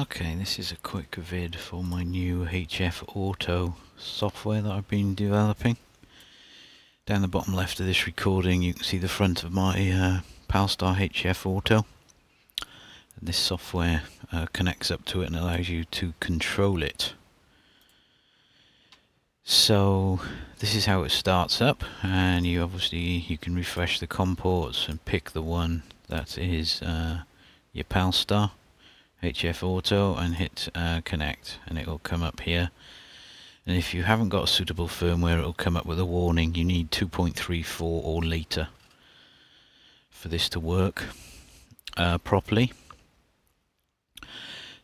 Okay, this is a quick vid for my new HF Auto software that I've been developing. Down the bottom left of this recording you can see the front of my uh, Palstar HF Auto. And this software uh, connects up to it and allows you to control it. So this is how it starts up and you obviously you can refresh the COM ports and pick the one that is uh, your Palstar HF Auto and hit uh, connect and it will come up here. And if you haven't got a suitable firmware it will come up with a warning. You need 2.34 or later for this to work uh, properly.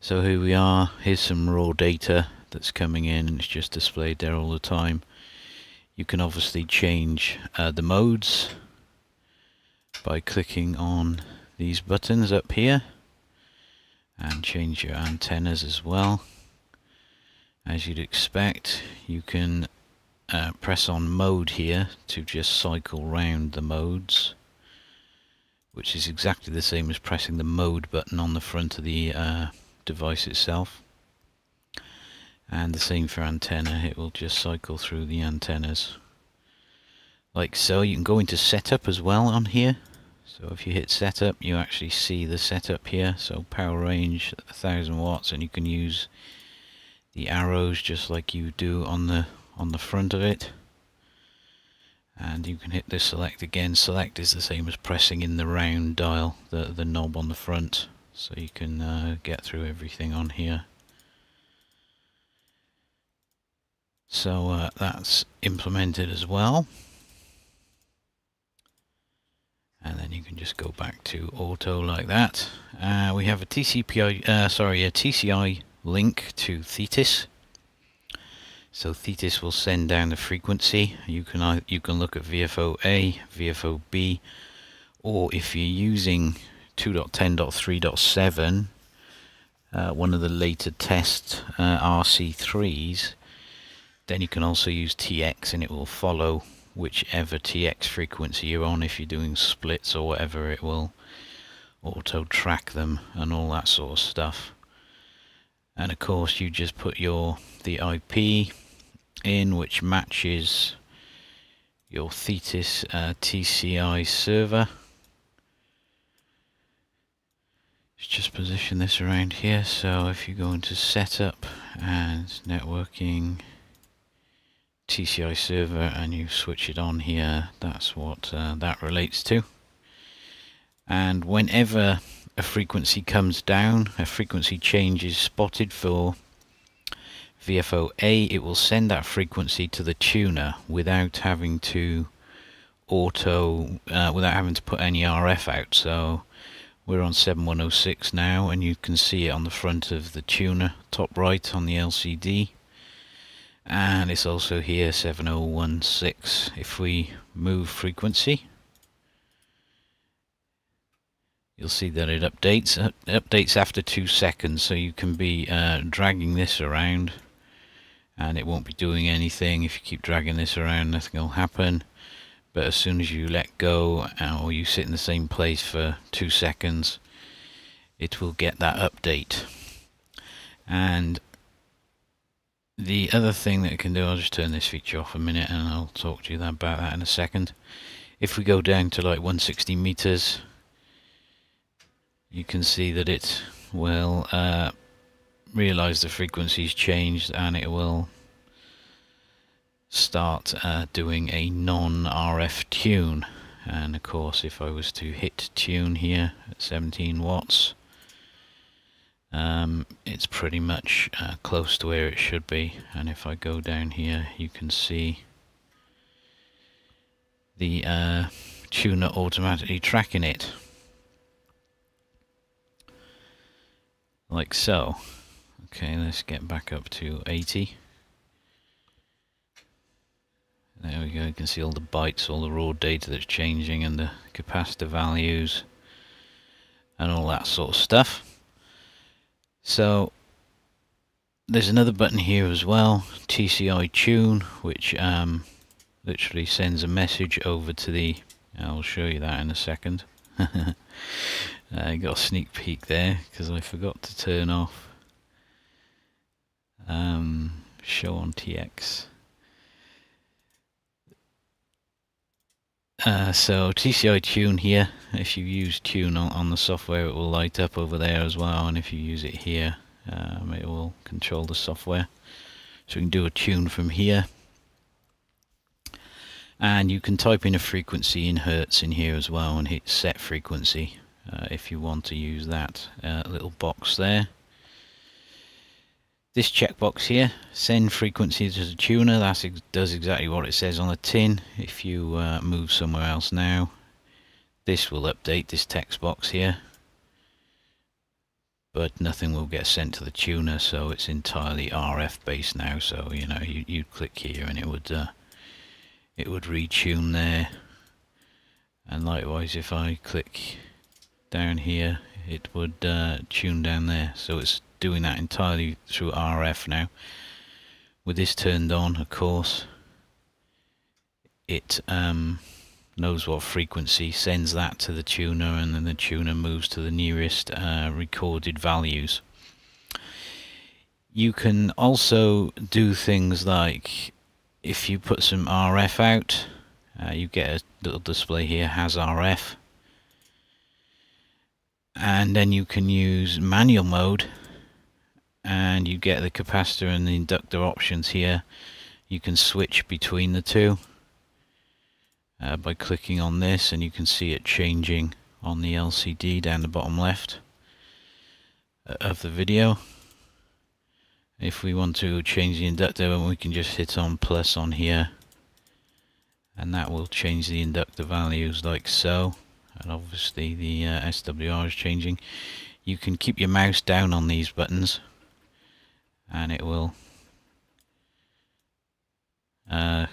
So here we are. Here's some raw data that's coming in and it's just displayed there all the time. You can obviously change uh, the modes by clicking on these buttons up here and change your antennas as well. As you'd expect you can uh, press on mode here to just cycle round the modes which is exactly the same as pressing the mode button on the front of the uh, device itself. And the same for antenna it will just cycle through the antennas. Like so you can go into setup as well on here so if you hit setup, you actually see the setup here. So power range, 1000 watts, and you can use the arrows just like you do on the on the front of it. And you can hit the select again. Select is the same as pressing in the round dial, the the knob on the front, so you can uh, get through everything on here. So uh, that's implemented as well. And then you can just go back to auto like that. Uh, we have a TCPI, uh, sorry, a TCI link to Thetis. So Thetis will send down the frequency. You can uh, you can look at VFO A, VFO B, or if you're using 2.10.3.7, uh, one of the later test uh, RC3s, then you can also use TX and it will follow whichever TX frequency you're on if you're doing splits or whatever it will auto track them and all that sort of stuff. And of course you just put your the IP in which matches your Thetis uh, TCI server. Let's just position this around here. So if you go into setup and networking TCI server and you switch it on here, that's what uh, that relates to. And whenever a frequency comes down, a frequency change is spotted for VFO A, it will send that frequency to the tuner without having to auto, uh, without having to put any RF out. So we're on 7106 now and you can see it on the front of the tuner, top right on the LCD and it's also here 7016 if we move frequency. You'll see that it updates it updates after two seconds so you can be uh, dragging this around. And it won't be doing anything. If you keep dragging this around nothing will happen. But as soon as you let go uh, or you sit in the same place for two seconds it will get that update. And the other thing that it can do, I'll just turn this feature off a minute and I'll talk to you about that in a second. If we go down to like 160 meters, you can see that it will uh, realize the frequency's changed and it will start uh, doing a non-RF tune. And of course, if I was to hit tune here at 17 watts, um, it's pretty much uh, close to where it should be. And if I go down here you can see the uh, tuner automatically tracking it. Like so. Okay let's get back up to 80 there we go. You can see all the bytes all the raw data that's changing and the capacitor values and all that sort of stuff so there's another button here as well, TCI Tune, which um, literally sends a message over to the. I'll show you that in a second. I uh, got a sneak peek there because I forgot to turn off Um, show on TX. Uh, so TCI Tune here, if you use Tune on, on, the software it will light up over there as well and if you use it here um, it will control the software. So you can do a tune from here and you can type in a frequency in Hertz in here as well and hit set frequency uh, if you want to use that uh, little box there. This checkbox here, send frequency to the tuner, that ex does exactly what it says on the tin. If you uh, move somewhere else now, this will update this text box here. But nothing will get sent to the tuner, so it's entirely RF based now. So you know, you you'd click here and it would uh, it would retune there. And likewise, if I click down here, it would uh, tune down there. So it's doing that entirely through RF now. With this turned on, of course, it um, knows what frequency, sends that to the tuner, and then the tuner moves to the nearest uh, recorded values. You can also do things like if you put some RF out, uh, you get a little display here has RF and then you can use manual mode and you get the capacitor and the inductor options here. You can switch between the two uh, by clicking on this and you can see it changing on the LCD down the bottom left uh, of the video. If we want to change the inductor we can just hit on plus on here and that will change the inductor values like so. And obviously the uh, SWR is changing. You can keep your mouse down on these buttons and it will uh,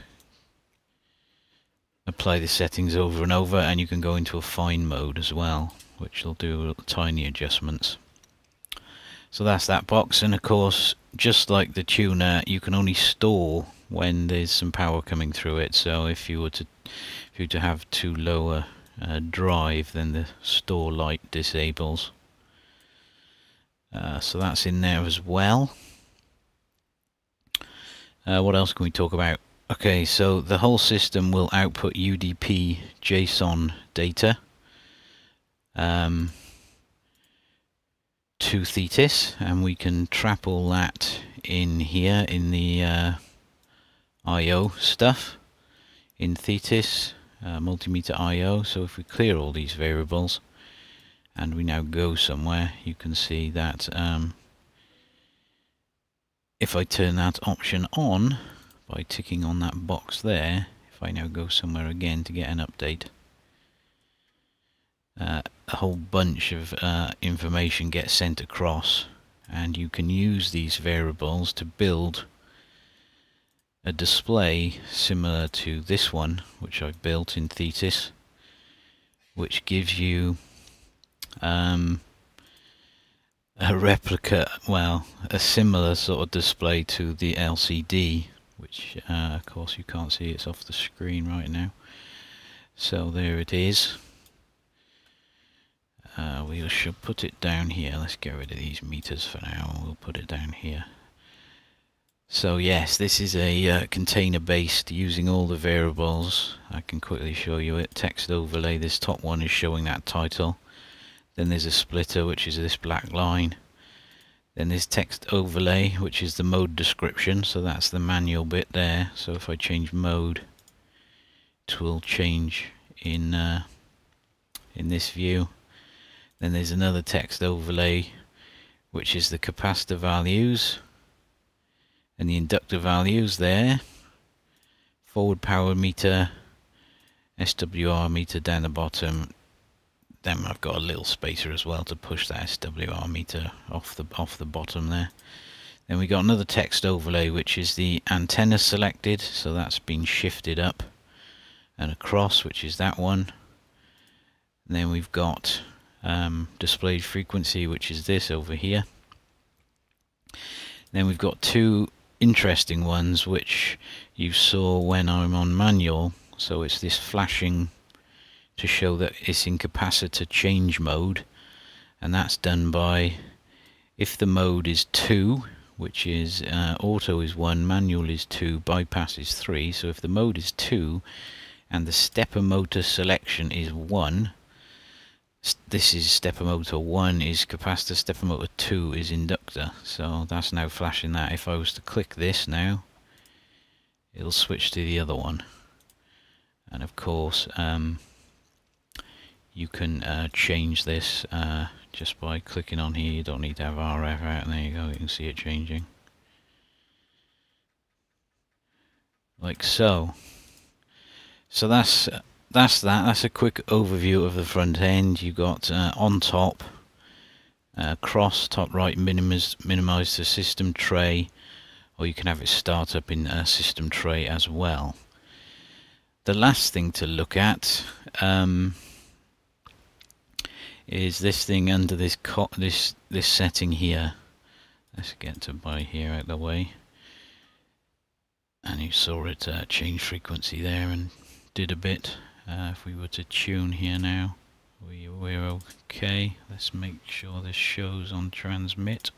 apply the settings over and over and you can go into a fine mode as well which will do tiny adjustments. So that's that box and of course just like the tuner you can only store when there's some power coming through it. So if you were to if you were to have too low a uh, drive then the store light disables. Uh, so that's in there as well uh, what else can we talk about? Okay, so the whole system will output UDP JSON data um, to Thetis, and we can trap all that in here in the uh, I.O. stuff in Thetis, uh, multimeter I.O. So if we clear all these variables and we now go somewhere, you can see that um, if I turn that option on by ticking on that box there, if I now go somewhere again to get an update, uh, a whole bunch of uh, information gets sent across and you can use these variables to build a display similar to this one which I've built in Thetis which gives you um, a replica, well, a similar sort of display to the LCD, which uh, of course you can't see, it's off the screen right now. So there it is. Uh, we should put it down here. Let's get rid of these meters for now. We'll put it down here. So yes, this is a uh, container based using all the variables. I can quickly show you it. Text overlay, this top one is showing that title. Then there's a splitter, which is this black line. Then there's text overlay, which is the mode description. So that's the manual bit there. So if I change mode, it will change in uh, in this view. Then there's another text overlay, which is the capacitor values and the inductor values there. Forward power meter, SWR meter down the bottom, then I've got a little spacer as well to push that SWR meter off the off the bottom there. Then we got another text overlay which is the antenna selected, so that's been shifted up and across, which is that one. And then we've got um, displayed frequency, which is this over here. Then we've got two interesting ones which you saw when I'm on manual. So it's this flashing to show that it's in capacitor change mode and that's done by if the mode is 2 which is uh, auto is 1, manual is 2, bypass is 3. So if the mode is 2 and the stepper motor selection is 1, this is stepper motor 1 is capacitor, stepper motor 2 is inductor. So that's now flashing that. If I was to click this now, it'll switch to the other one. And of course, um, you can uh, change this uh, just by clicking on here. You don't need to have RF out. There you go. You can see it changing. Like so. So that's that's that. That's a quick overview of the front end. You got uh, on top, uh, cross top right minimize minimize the system tray, or you can have it start up in a system tray as well. The last thing to look at um, is this thing under this this this setting here. Let's get to by here out the way. And you saw it uh, change frequency there and did a bit. Uh, if we were to tune here now, we, we're okay. Let's make sure this shows on transmit.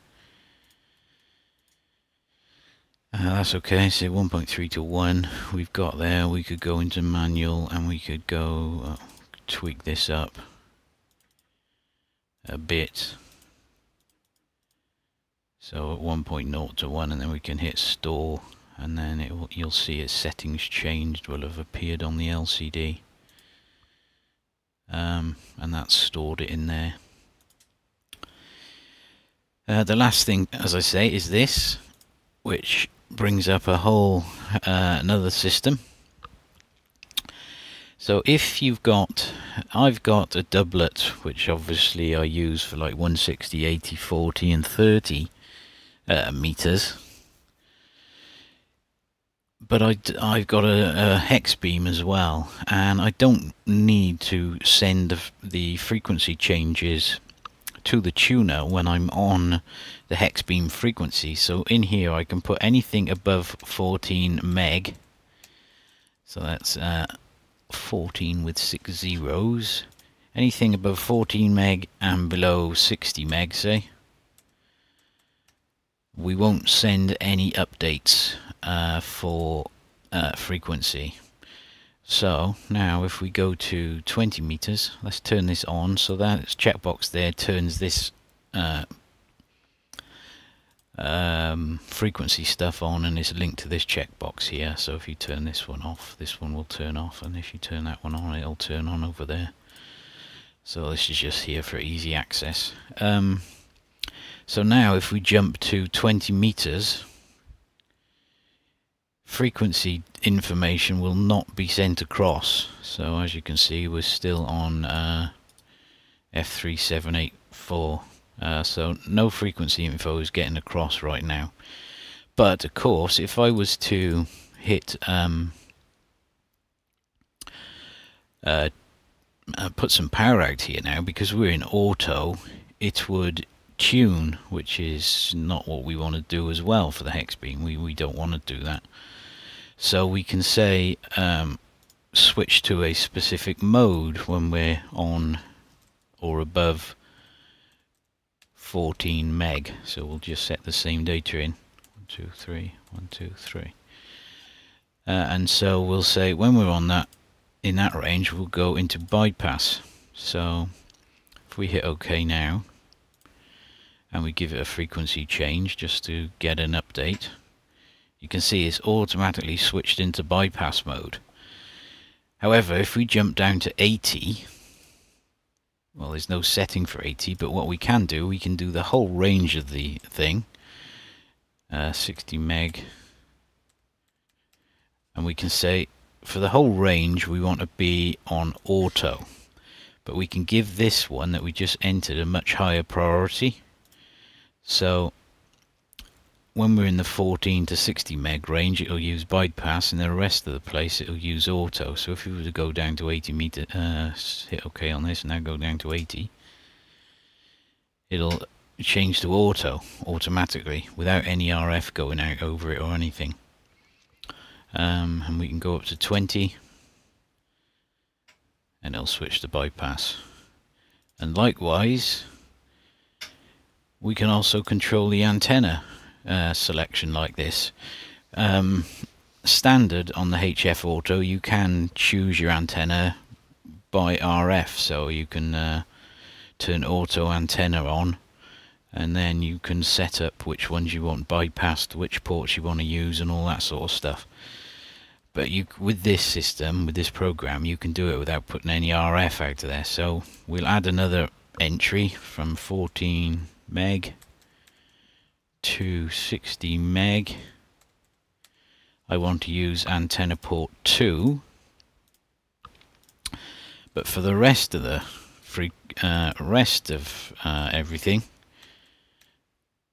Uh, that's okay, so 1.3 to 1 we've got there. We could go into manual and we could go uh, tweak this up a bit. So at 1.0 to 1 and then we can hit store and then it will, you'll see its settings changed will have appeared on the LCD um, and that's stored it in there. Uh, the last thing, as I say, is this, which brings up a whole uh, another system. So if you've got, I've got a doublet, which obviously I use for like 160, 80, 40 and 30 uh, meters. But I, I've got a, a, hex beam as well and I don't need to send the, frequency changes to the tuner when I'm on the hex beam frequency. So in here I can put anything above 14 meg. So that's uh, 14 with six zeros anything above 14 meg and below 60 meg say we won't send any updates uh, for uh, frequency. So now if we go to 20 meters, let's turn this on. So that checkbox there turns this uh, um, frequency stuff on and it's linked to this checkbox here. So if you turn this one off, this one will turn off. And if you turn that one on, it'll turn on over there. So this is just here for easy access. Um, so now if we jump to 20 meters, frequency information will not be sent across. So as you can see, we're still on uh, F3784. Uh, so no frequency info is getting across right now. But of course, if I was to hit um, uh, uh, put some power out here now, because we're in auto, it would tune, which is not what we want to do as well for the hex beam. We, we don't want to do that. So we can say um, switch to a specific mode when we're on or above 14 meg. So we'll just set the same data in. 1, 2, 3, 1, 2, 3. Uh, and so we'll say when we're on that, in that range, we'll go into bypass. So if we hit OK now, and we give it a frequency change just to get an update, you can see it's automatically switched into bypass mode. However, if we jump down to 80, well, there's no setting for 80, but what we can do, we can do the whole range of the thing. Uh, 60 meg. And we can say, for the whole range, we want to be on auto. But we can give this one that we just entered a much higher priority. So when we're in the 14 to 60 meg range it'll use bypass and the rest of the place it'll use auto. So if we were to go down to 80 meter uh, hit ok on this and now go down to 80 it'll change to auto automatically without any RF going out over it or anything. Um, and we can go up to 20 and it'll switch to bypass. And likewise we can also control the antenna uh, selection like this. Um, standard on the HF Auto, you can choose your antenna by RF, so you can uh, turn auto antenna on and then you can set up which ones you want bypassed, which ports you want to use and all that sort of stuff. But you, with this system, with this program, you can do it without putting any RF out there. So we'll add another entry from 14 meg to 60 meg. I want to use antenna port 2 but for the rest of the free, uh, rest of uh, everything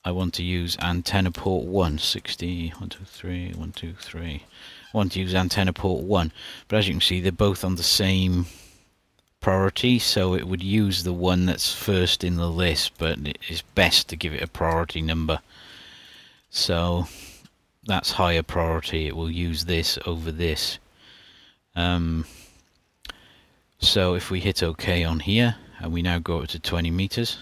I want to use antenna port 1 60 1 2 3 1 2 3 I want to use antenna port 1 but as you can see they're both on the same priority so it would use the one that's first in the list but it's best to give it a priority number. So that's higher priority. It will use this over this. Um, so if we hit OK on here and we now go up to 20 meters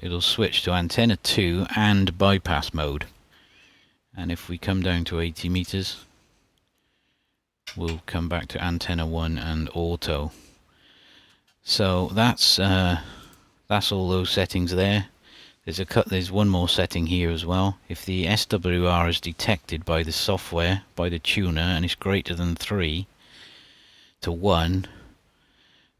it'll switch to antenna 2 and bypass mode. And if we come down to 80 meters we'll come back to antenna 1 and auto. So that's uh, that's all those settings there. There's a cut there's one more setting here as well. If the SWR is detected by the software by the tuner and it's greater than 3 to 1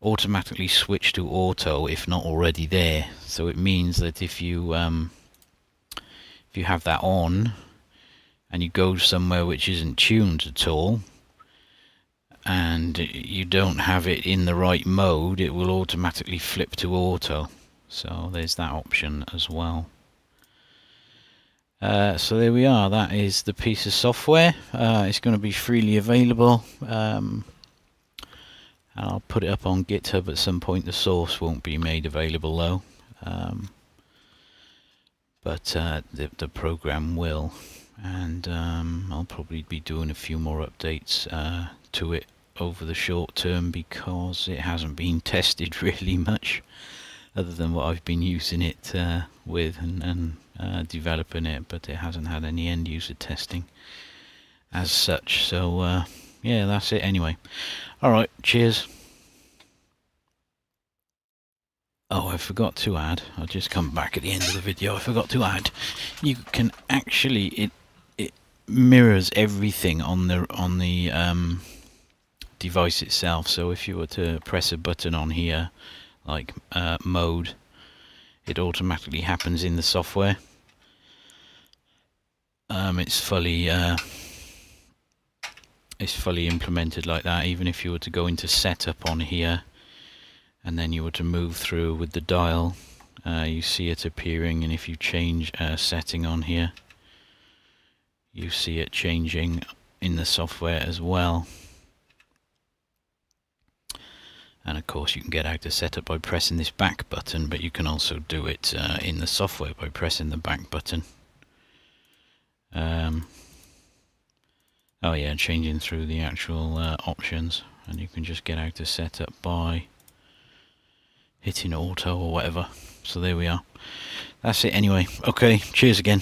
automatically switch to auto if not already there. So it means that if you um, if you have that on and you go somewhere which isn't tuned at all and you don't have it in the right mode it will automatically flip to auto so there's that option as well uh, so there we are that is the piece of software uh, it's going to be freely available um, I'll put it up on GitHub at some point. The source won't be made available though. Um, but uh, the, the program will. And um, I'll probably be doing a few more updates uh, to it over the short term because it hasn't been tested really much other than what I've been using it uh, with and, and uh, developing it but it hasn't had any end user testing as such so uh, yeah that's it anyway Alright, cheers. Oh, I forgot to add, I'll just come back at the end of the video, I forgot to add, you can actually, it it mirrors everything on the, on the um, device itself, so if you were to press a button on here, like uh, mode, it automatically happens in the software. Um, it's fully uh, is fully implemented like that. Even if you were to go into setup on here and then you were to move through with the dial uh, you see it appearing. And if you change a setting on here you see it changing in the software as well and of course you can get out of setup by pressing this back button but you can also do it uh, in the software by pressing the back button um, Oh yeah, changing through the actual uh, options and you can just get out of setup by hitting auto or whatever. So there we are. That's it anyway. Okay, cheers again.